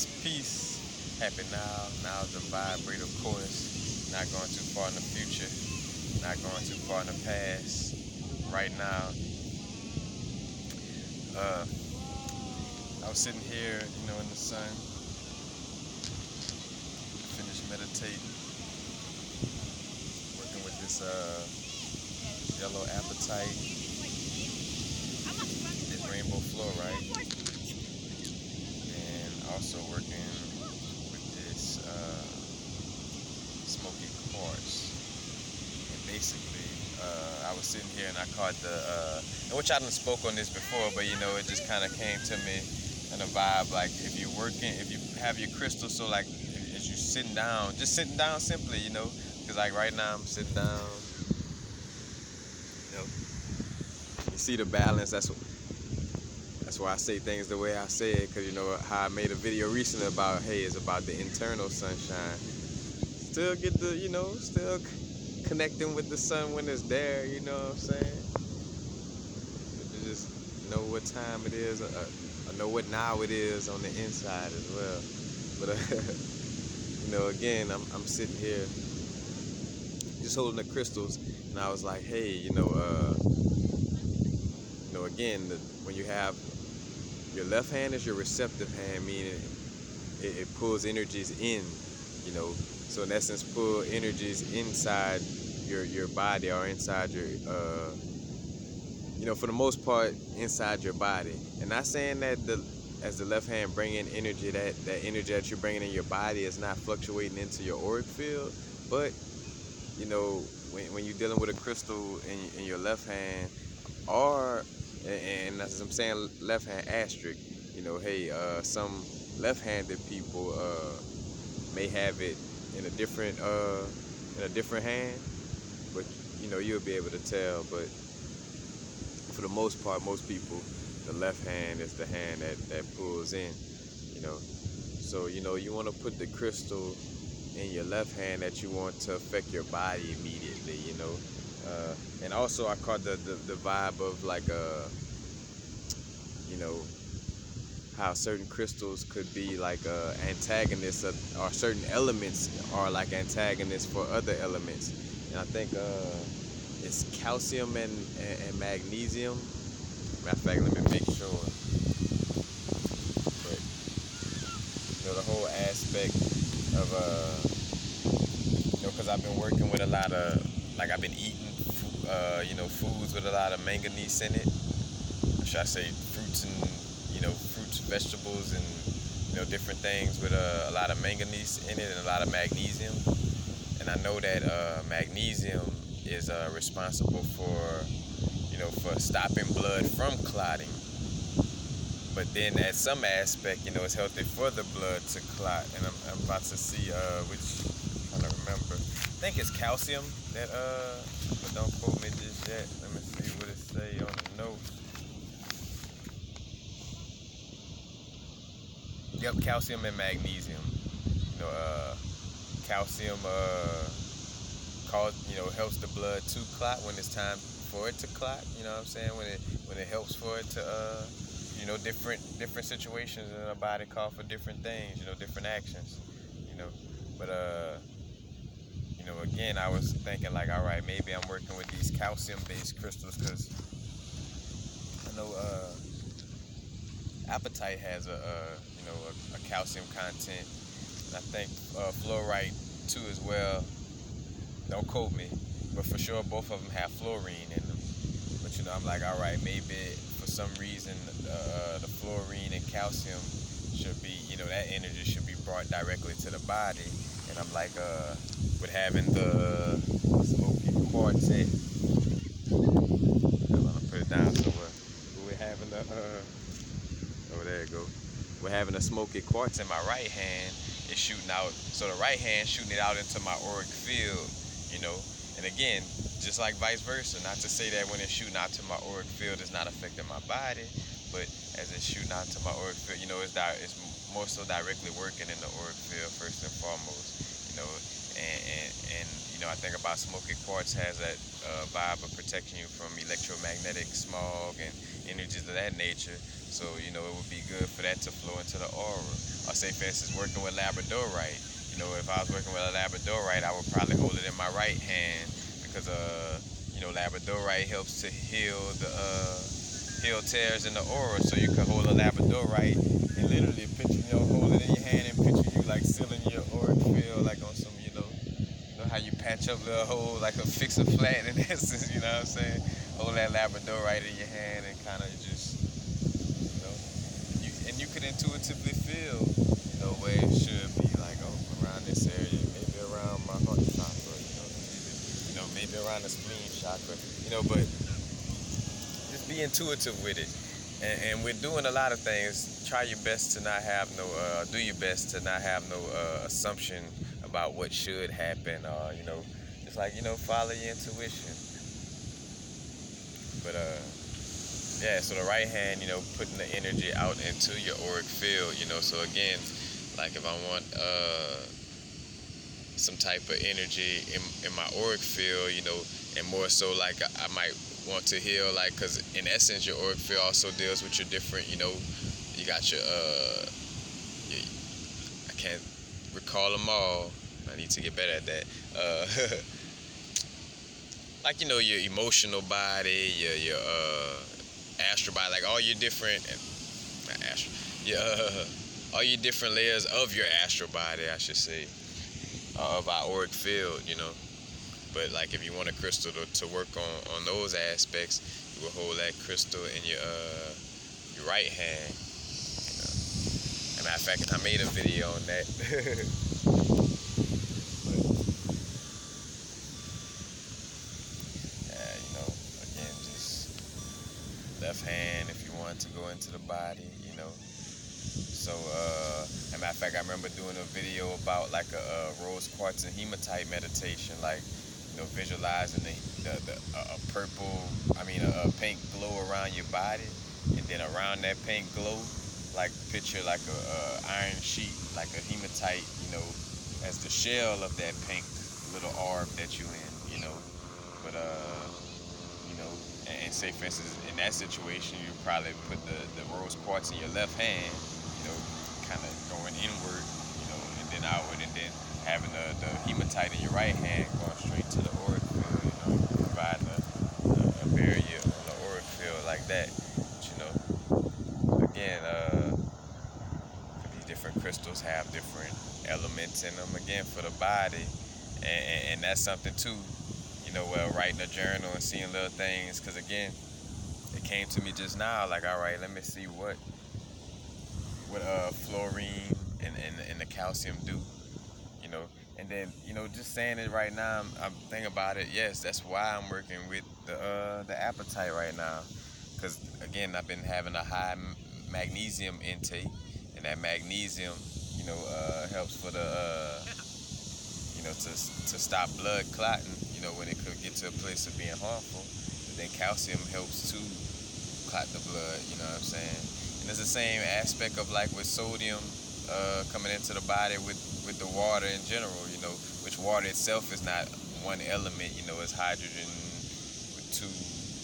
Peace, peace. Happy now. Now the vibrate, of course. Not going too far in the future. Not going too far in the past. Right now. Uh, I was sitting here, you know, in the sun. Finished meditating. Working with this uh, yellow apatite. This rainbow fluorite and also working with this uh, smoky quartz. And basically, uh, I was sitting here and I caught the, uh, which I didn't spoke on this before, but you know, it just kind of came to me in a vibe like if you're working, if you have your crystal, so like as you're sitting down, just sitting down simply, you know, because like right now I'm sitting down. You know, you see the balance. That's what that's why I say things the way I say it, because you know how I made a video recently about, hey, it's about the internal sunshine. Still get the, you know, still connecting with the sun when it's there, you know what I'm saying? You just know what time it is, uh, I know what now it is on the inside as well. But, uh, you know, again, I'm, I'm sitting here just holding the crystals, and I was like, hey, you know, uh, you know, again, the, when you have your left hand is your receptive hand, meaning it, it, pulls energies in, you know. So in essence, pull energies inside your your body or inside your, uh, you know, for the most part, inside your body. And not saying that the as the left hand bringing energy, that that energy that you're bringing in your body is not fluctuating into your auric field, but you know, when, when you're dealing with a crystal in, in your left hand, or and as I'm saying, left hand asterisk. You know, hey, uh, some left-handed people uh, may have it in a different uh, in a different hand, but you know you'll be able to tell. But for the most part, most people, the left hand is the hand that that pulls in. You know, so you know you want to put the crystal in your left hand that you want to affect your body immediately. You know. Uh, and also I caught the, the, the vibe of like a, you know, how certain crystals could be like uh, antagonists of, or certain elements are like antagonists for other elements. And I think uh, it's calcium and, and, and, magnesium. Matter of fact, let me make sure. But, you know, the whole aspect of, uh, you know, because I've been working with a lot of, like I've been eating uh, you know, foods with a lot of manganese in it. Or should I say fruits and, you know, fruits, vegetables, and, you know, different things with uh, a lot of manganese in it and a lot of magnesium. And I know that uh, magnesium is uh, responsible for, you know, for stopping blood from clotting. But then at some aspect, you know, it's healthy for the blood to clot. And I'm, I'm about to see uh, which, trying to remember. I think it's calcium that uh but don't quote me just yet. Let me see what it say on the note. Yep, calcium and magnesium. You know, uh calcium uh cause you know helps the blood to clot when it's time for it to clot, you know what I'm saying? When it when it helps for it to uh you know different different situations in the body call for different things, you know, different actions. You know. But uh you know, again, I was thinking like, all right, maybe I'm working with these calcium-based crystals because I know uh, apatite has a, you know a, a, calcium content, and I think uh, fluorite too as well. Don't quote me, but for sure both of them have fluorine in them. But you know, I'm like, all right, maybe for some reason uh, the fluorine and calcium should be, you know, that energy should be brought directly to the body. And I'm like, uh, with having the smoky quartz. I'm gonna put it down somewhere. We're having the, uh, oh, there you go. We're having a smoky quartz in my right hand. It's shooting out, so the right hand shooting it out into my auric field, you know. And again, just like vice versa, not to say that when it's shooting out to my auric field, it's not affecting my body, but as it's shooting out to my auric field, you know, it's, that it's more so directly working in the auric field first and foremost, you know, and, and, and, you know I think about smoky quartz has that uh, vibe of protecting you from electromagnetic smog and energies of that nature. So, you know, it would be good for that to flow into the aura. Or say, for instance, working with Labradorite. You know, if I was working with a Labradorite, I would probably hold it in my right hand because, uh, you know, Labradorite helps to heal the uh, heal tears in the aura. So you can hold a Labradorite and literally picture, you know, hold it in your hand and picture you like sealing your auric field, like on some, you know, you know how you patch up the hole, like a fix a flat in essence, you know what I'm saying? Hold that Labradorite in your hand and kind of just, you know, you, and you could intuitively feel, you know, where it should be, like, oh, around this area, maybe around my heart chakra, you know, you know, maybe around the spleen chakra, you know, but just be intuitive with it. And, and we're doing a lot of things. Try your best to not have no, uh, do your best to not have no uh, assumption about what should happen, or you know, just like you know, follow your intuition. But uh, yeah. So the right hand, you know, putting the energy out into your auric field, you know. So again, like if I want uh some type of energy in, in my auric field, you know, and more so like I, I might want to heal, like, because in essence, your auric field also deals with your different, you know, you got your, uh, your, I can't recall them all. I need to get better at that. Uh, like, you know, your emotional body, your, your, uh, astral body, like all your different, not astral, your, uh, all your different layers of your astral body, I should say of our auric field, you know. But like if you want a crystal to, to work on, on those aspects, you will hold that crystal in your uh, your right hand. You know. As a matter of fact, I made a video on that. yeah, you know, again, just left hand if you want to the body, you know. So, uh, as a matter of fact, I remember doing a video about like a, a rose quartz and hematite meditation, like you know, visualizing the, the, the a purple, I mean, a, a, pink glow around your body, and then around that pink glow, like picture like a, a iron sheet, like a hematite, you know, as the shell of that pink little orb that you in, you know. But uh, say for instance, in that situation, you probably put the the rose quartz in your left hand you know, kind of going inward, you know, and then outward, and then having the, the hematite in your right hand going straight to the auric field, you know, providing a, a, a barrier on the auric field like that. But, you know, again, uh, these different crystals have different elements in them, again, for the body, and, and, and that's something too, you know, well, writing a journal and seeing little things, because again, it came to me just now, like, all right, let me see what what uh, fluorine and, and, and the calcium do, you know. And then, you know, just saying it right now, I'm, I'm thinking about it. Yes, that's why I'm working with the uh, the apatite right now, because again, I've been having a high magnesium intake, and that magnesium, you know, uh, helps for the, uh, you know, to to stop blood clotting, you know, when it could get to a place of being harmful. But then calcium helps to clot the blood. You know what I'm saying? And it's the same aspect of like with sodium uh, coming into the body with, with the water in general, you know, which water itself is not one element, you know, it's hydrogen with two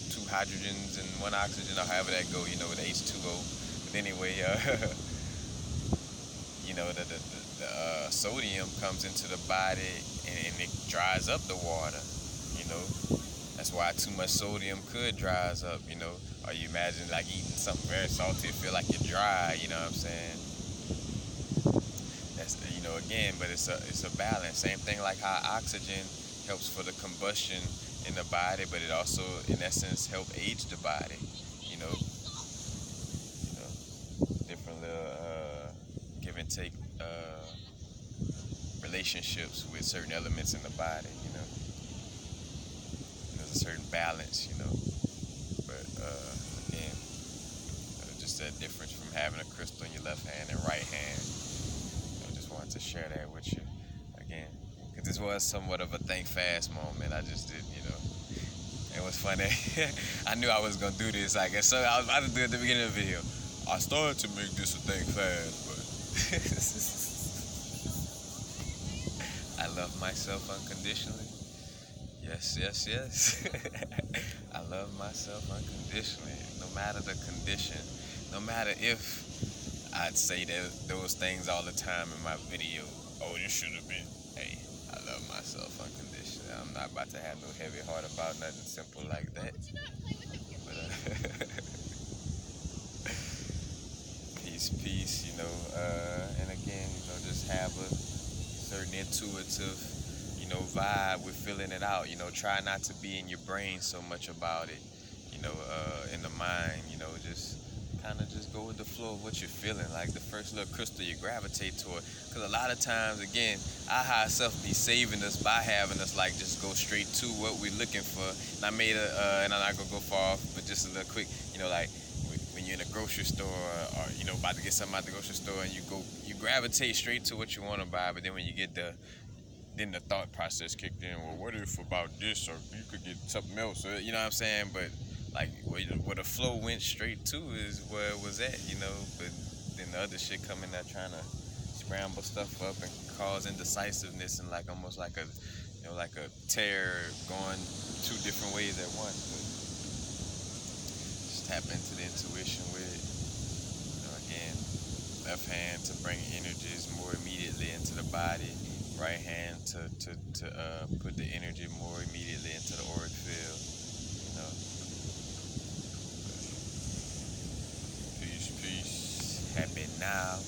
two hydrogens and one oxygen or however that go, you know, with H2O. But anyway, uh, you know, the, the, the, the uh, sodium comes into the body and, and it dries up the water, you know. That's why too much sodium could dry us up, you know. Or you imagine like eating something very salty, feel like you're dry, you know what I'm saying? That's you know again, but it's a it's a balance. Same thing like how oxygen helps for the combustion in the body, but it also in essence help age the body, you know. You know, different little uh, give and take uh, relationships with certain elements in the body, you know. There's a certain balance, you know. But uh, again, uh, just that difference from having a crystal in your left hand and right hand. I just wanted to share that with you again. Because this was somewhat of a think fast moment. I just didn't, you know. It was funny. I knew I was gonna do this. I guess so. I was about to do it at the beginning of the video. I started to make this a thing fast, but I love myself unconditionally. Yes, yes, yes. I love myself unconditionally, no matter the condition. no matter if I'd say that those things all the time in my video. Oh, this should have been. Hey, I love myself unconditionally. I'm not about to have no heavy heart about nothing simple like that. But, uh, peace, peace, you know. Uh, and again, you know, just have a certain intuitive, you know, vibe with filling it out. You know, try not to be in your brain so much about it. You know, uh, in the mind. You know, just kind of just go with the flow of what you're feeling. Like the first little crystal you gravitate toward. Because a lot of times, again, our higher self be saving us by having us like just go straight to what we're looking for. And I made a, uh, and I'm not gonna go far off, but just a little quick, you know, like when you're in a grocery store or, you know about to get something out the grocery store and you go, you gravitate straight to what you want to buy. But then when you get the then the thought process kicked in. Well, what if about this, or you could get something else? Or, you know what I'm saying? But like where, the flow went straight to is where it was at, you know. But then the other shit coming out trying to scramble stuff up and cause indecisiveness and like almost like a, you know, like a tear going two different ways at once. But just tap into the intuition with it. You know, again, left hand to bring energies more immediately into the body. Right hand to to to uh, put the energy more immediately into the auric field. You know, Peace, peace. Happy now.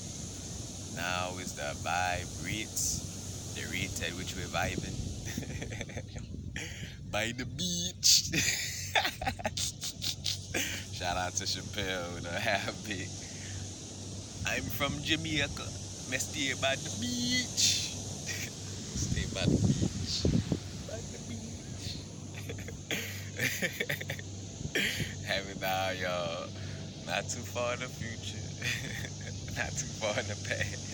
Now is the vibrate. The rate at which we're vibing. By the beach. Shout out to Chappelle with a. I'm from Jamaica. Me stay by the beach. By the beach. Y'all. Not too far in the future. Not too far in the past.